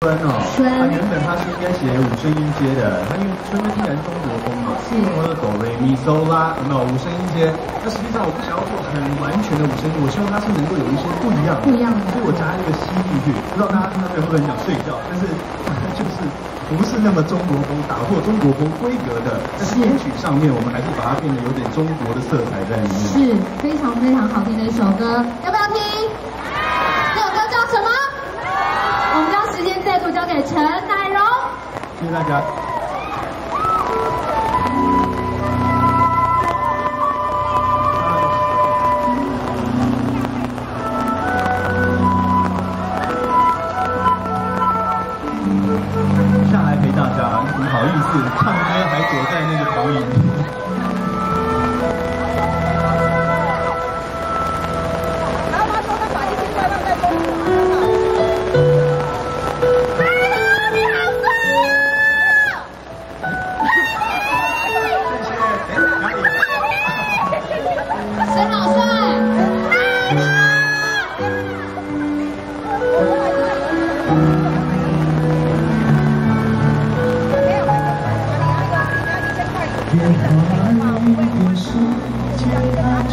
春哦，春，原本他是应该写五声音阶的，他因为春既然中国风嘛，是，我的哆瑞咪嗦啦，有没有五声音阶？那实际上我不想要做很完全的五声音，我希望它是能够有一些不一样，不一样的，所以我加一个西进去。不知道大家听到这个会不会想睡觉？但是就是不是那么中国风，打破中国风规格的，但是编曲上面我们还是把它变得有点中国的色彩在里面，是非常非常好听的一首歌，要不要听？这首歌叫什么？我们将时间再度交给陈乃荣。谢谢大家。下来陪大家，你怎么好意思唱歌还躲在那个投影？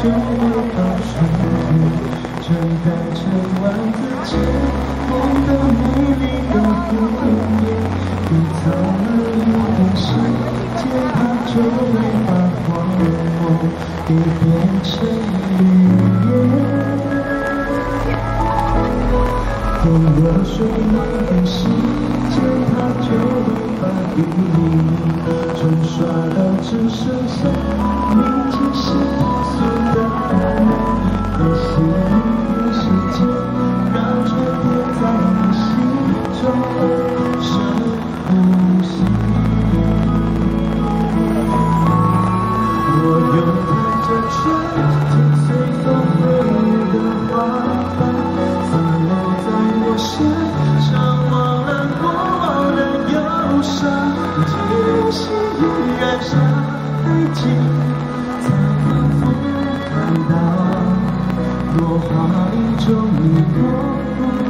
它就会告诉你，正在成万字千梦的美丽的蝴蝶。你走了一个世界，它就会把荒漠给变成绿叶。走了水一个世界，它就会把黎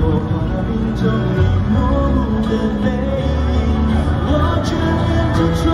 我花林中，你模糊的背影，我眷恋着。